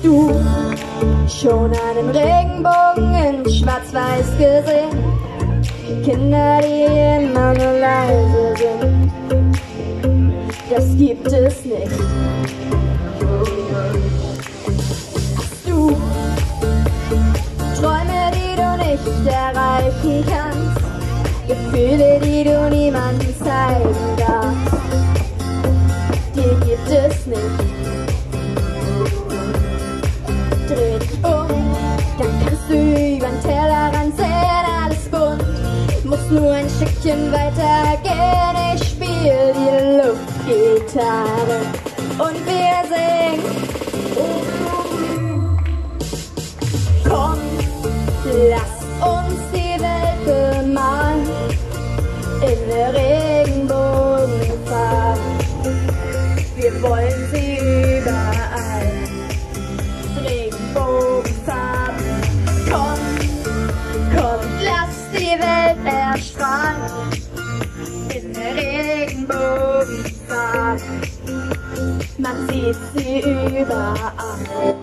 Schon einen Regenbogen in Schwarz-Weiß gesehen. Kinder, die immer nur leise sind. Das gibt es nicht. Du Träume, die du nicht erreichen kannst. Gefühle, die du niemandem zeigen Nur ein Stückchen weiter gehen, ich spiel die Luftgitarre und wir singen. Komm, lass uns die Welt bemalen in der Regenbogenfarbe. Wir wollen sie in der Regenbogenfarbe. Man sieht sie überall.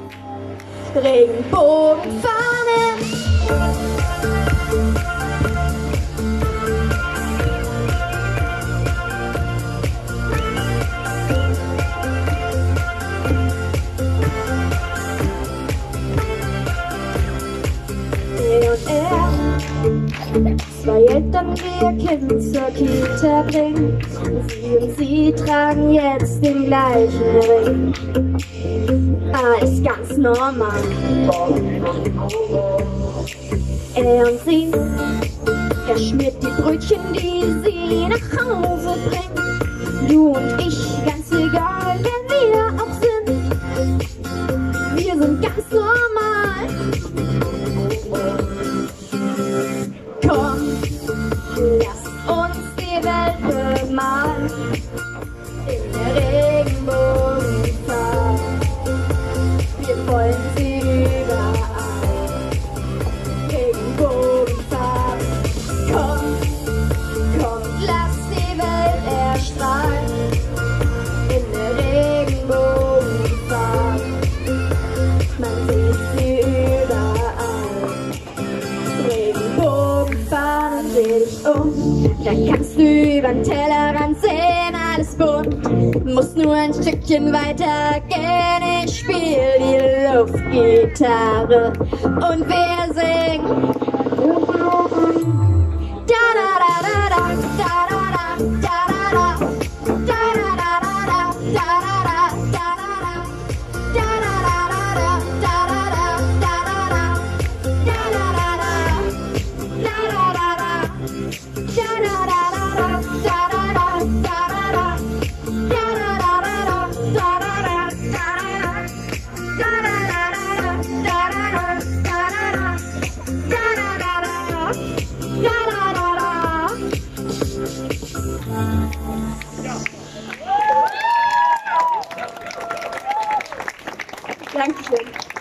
Regenbogenfahnen. Er und er, zwei Eltern, ihr Kind zur Kita bringen. Sie und sie tragen jetzt den gleichen Ring. Alles ganz normal. Er und sie, er schmiert die Brötchen, die sie nach Hause bringt. Du und ich, ganz egal, wer wir auch sind. Wir sind ganz normal. Dreh dich um. Dann kannst du übern Tellerrand sehen, alles bunt. Muss nur ein Stückchen weiter gehen. Ich spiel die Luftgitarre und wir singen. Thank you.